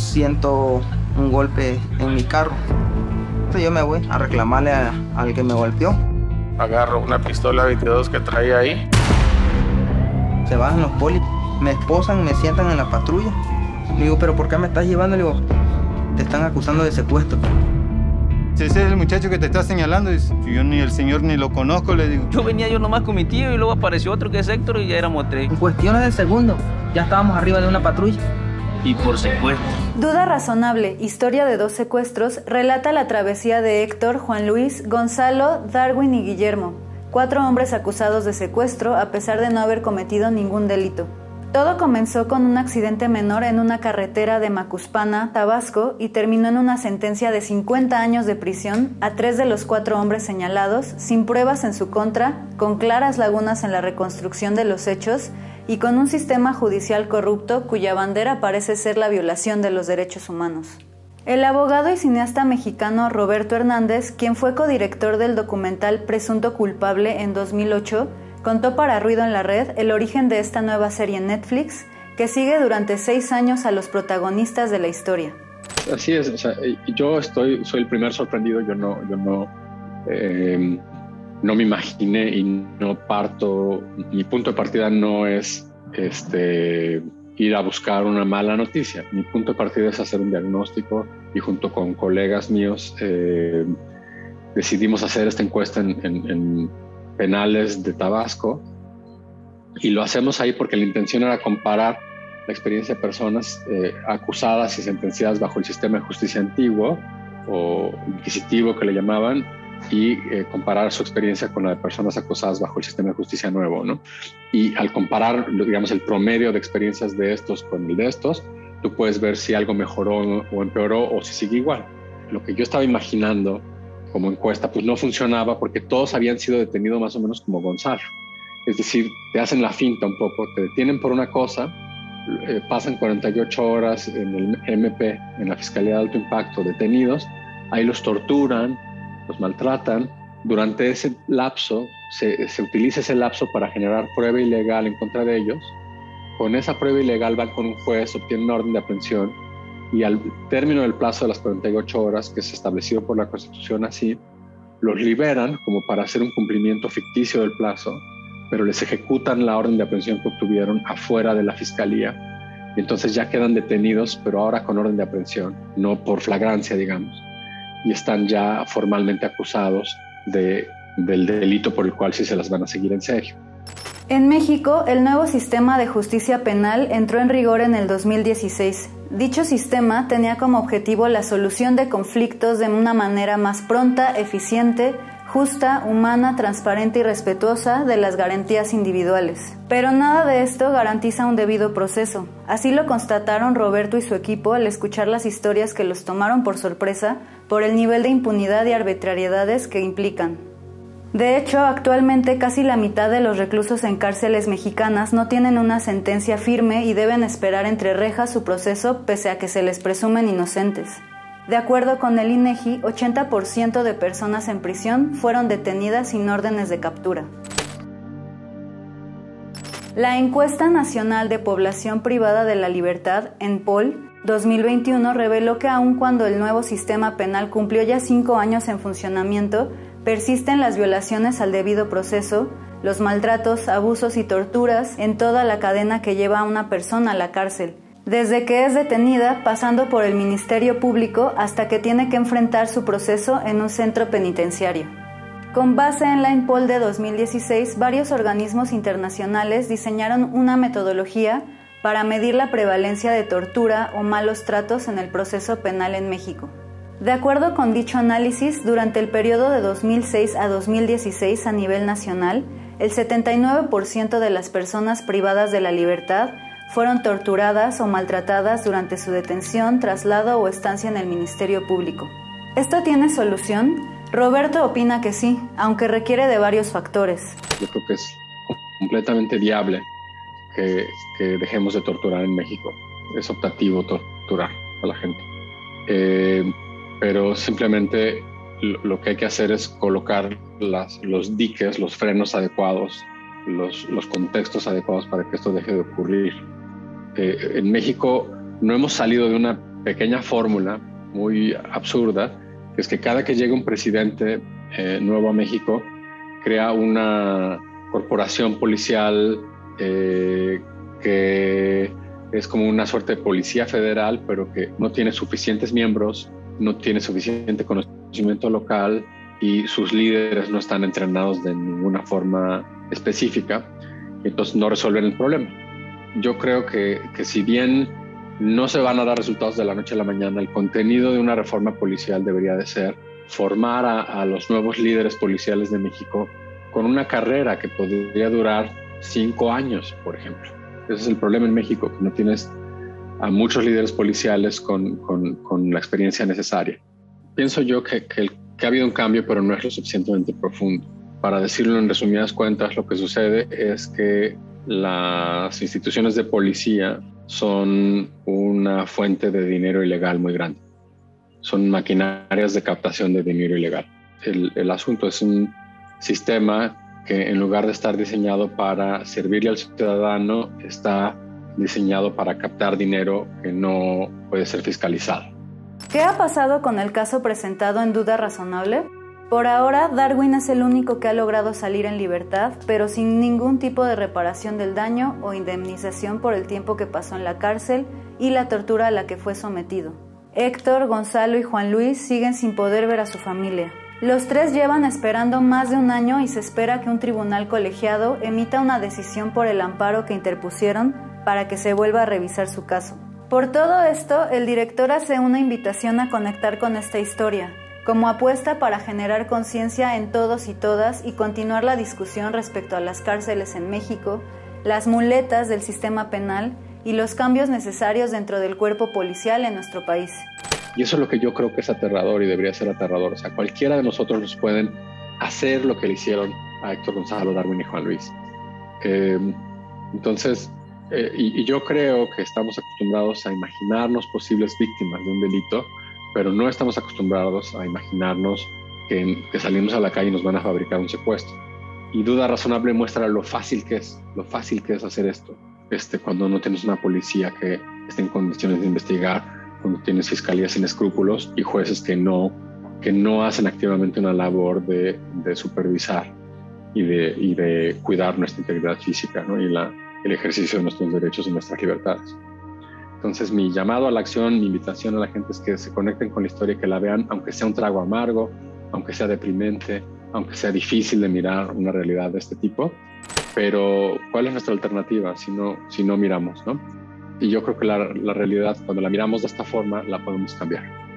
siento un golpe en mi carro. Yo me voy a reclamarle al que me golpeó. Agarro una pistola 22 que traía ahí. Se bajan los polis, me esposan, me sientan en la patrulla. Le digo, ¿pero por qué me estás llevando? Le digo, te están acusando de secuestro. Ese es el muchacho que te está señalando. Yo ni el señor ni lo conozco, le digo. Yo venía yo nomás con mi tío y luego apareció otro que es Héctor y ya éramos tres. En cuestiones de segundo, ya estábamos arriba de una patrulla y por secuestro. Duda razonable, historia de dos secuestros, relata la travesía de Héctor, Juan Luis, Gonzalo, Darwin y Guillermo, cuatro hombres acusados de secuestro a pesar de no haber cometido ningún delito. Todo comenzó con un accidente menor en una carretera de Macuspana, Tabasco, y terminó en una sentencia de 50 años de prisión a tres de los cuatro hombres señalados, sin pruebas en su contra, con claras lagunas en la reconstrucción de los hechos y con un sistema judicial corrupto cuya bandera parece ser la violación de los derechos humanos. El abogado y cineasta mexicano Roberto Hernández, quien fue codirector del documental Presunto Culpable en 2008, contó para Ruido en la Red el origen de esta nueva serie en Netflix que sigue durante seis años a los protagonistas de la historia. Así es, yo estoy, soy el primer sorprendido, yo no, yo no, eh, no me imaginé y no parto, mi punto de partida no es este, ir a buscar una mala noticia, mi punto de partida es hacer un diagnóstico y junto con colegas míos eh, decidimos hacer esta encuesta en, penales de Tabasco y lo hacemos ahí porque la intención era comparar la experiencia de personas eh, acusadas y sentenciadas bajo el sistema de justicia antiguo o inquisitivo que le llamaban y eh, comparar su experiencia con la de personas acusadas bajo el sistema de justicia nuevo, ¿no? Y al comparar, digamos, el promedio de experiencias de estos con el de estos, tú puedes ver si algo mejoró o empeoró o si sigue igual. Lo que yo estaba imaginando como encuesta, pues no funcionaba porque todos habían sido detenidos más o menos como Gonzalo. Es decir, te hacen la finta un poco, te detienen por una cosa, eh, pasan 48 horas en el MP, en la Fiscalía de Alto Impacto, detenidos, ahí los torturan, los maltratan, durante ese lapso se, se, utiliza ese lapso para generar prueba ilegal en contra de ellos. Con esa prueba ilegal van con un juez, obtienen una orden de aprehensión y al término del plazo de las 48 horas que se estableció por la Constitución así, los liberan como para hacer un cumplimiento ficticio del plazo, pero les ejecutan la orden de aprehensión que obtuvieron afuera de la fiscalía. Y entonces ya quedan detenidos, pero ahora con orden de aprehensión, no por flagrancia, digamos y están ya formalmente acusados de, del delito por el cual sí se las van a seguir en serio. En México, el nuevo sistema de justicia penal entró en rigor en el 2016. Dicho sistema tenía como objetivo la solución de conflictos de una manera más pronta, eficiente, justa, humana, transparente y respetuosa de las garantías individuales. Pero nada de esto garantiza un debido proceso. Así lo constataron Roberto y su equipo al escuchar las historias que los tomaron por sorpresa por el nivel de impunidad y arbitrariedades que implican. De hecho, actualmente casi la mitad de los reclusos en cárceles mexicanas no tienen una sentencia firme y deben esperar entre rejas su proceso pese a que se les presumen inocentes. De acuerdo con el INEGI, 80% de personas en prisión fueron detenidas sin órdenes de captura. La encuesta nacional de población privada de la libertad, en POL, 2021 reveló que aun cuando el nuevo sistema penal cumplió ya cinco años en funcionamiento, persisten las violaciones al debido proceso, los maltratos, abusos y torturas en toda la cadena que lleva a una persona a la cárcel, desde que es detenida, pasando por el Ministerio Público hasta que tiene que enfrentar su proceso en un centro penitenciario. Con base en la INPOL de 2016, varios organismos internacionales diseñaron una metodología para medir la prevalencia de tortura o malos tratos en el proceso penal en México. De acuerdo con dicho análisis, durante el periodo de 2006 a 2016 a nivel nacional, el 79% de las personas privadas de la libertad fueron torturadas o maltratadas durante su detención, traslado o estancia en el Ministerio Público. ¿Esto tiene solución? Roberto opina que sí, aunque requiere de varios factores. Yo creo que es completamente viable que, dejemos de torturar en México. Es optativo torturar a la gente. Eh, pero simplemente lo que hay que hacer es colocar las, los diques, los frenos adecuados, los, los, contextos adecuados para que esto deje de ocurrir. Eh, en México no hemos salido de una pequeña fórmula muy absurda, que es que cada que llega un presidente eh, nuevo a México, crea una corporación policial eh, que es como una suerte de policía federal, pero que no tiene suficientes miembros, no tiene suficiente conocimiento local y sus líderes no están entrenados de ninguna forma específica, entonces no resuelven el problema. Yo creo que, que si bien no se van a dar resultados de la noche a la mañana, el contenido de una reforma policial debería de ser formar a, los nuevos líderes policiales de México con una carrera que podría durar cinco años, por ejemplo. Ese es el problema en México, que no tienes a muchos líderes policiales con, con, la experiencia necesaria. Pienso yo que, que, ha habido un cambio, pero no es lo suficientemente profundo. Para decirlo en resumidas cuentas, lo que sucede es que las instituciones de policía son una fuente de dinero ilegal muy grande son maquinarias de captación de dinero ilegal. El, el, asunto es un sistema que en lugar de estar diseñado para servirle al ciudadano, está diseñado para captar dinero que no puede ser fiscalizado. ¿Qué ha pasado con el caso presentado en duda razonable? Por ahora, Darwin es el único que ha logrado salir en libertad, pero sin ningún tipo de reparación del daño o indemnización por el tiempo que pasó en la cárcel y la tortura a la que fue sometido. Héctor, Gonzalo y Juan Luis siguen sin poder ver a su familia. Los tres llevan esperando más de un año y se espera que un tribunal colegiado emita una decisión por el amparo que interpusieron para que se vuelva a revisar su caso. Por todo esto, el director hace una invitación a conectar con esta historia, como apuesta para generar conciencia en todos y todas y continuar la discusión respecto a las cárceles en México, las muletas del sistema penal y los cambios necesarios dentro del cuerpo policial en nuestro país. Y eso es lo que yo creo que es aterrador y debería ser aterrador. O sea, cualquiera de nosotros nos pueden hacer lo que le hicieron a Héctor Gonzalo, Darwin y Juan Luis. Eh, entonces, eh, y, yo creo que estamos acostumbrados a imaginarnos posibles víctimas de un delito, pero no estamos acostumbrados a imaginarnos que, salimos a la calle y nos van a fabricar un secuestro. Y duda razonable muestra lo fácil que es, lo fácil que es hacer esto este, cuando no tienes una policía que esté en condiciones de investigar, cuando tienes fiscalías sin escrúpulos y jueces que no, que no hacen activamente una labor de, supervisar y de, cuidar nuestra integridad física ¿no? y el ejercicio de nuestros derechos y nuestras libertades. Entonces mi llamado a la acción, mi invitación a la gente es que se conecten con la historia, que la vean, aunque sea un trago amargo, aunque sea deprimente, aunque sea difícil de mirar una realidad de este tipo, pero ¿cuál es nuestra alternativa si no, si no miramos? ¿no? Y yo creo que la, la realidad, cuando la miramos de esta forma, la podemos cambiar.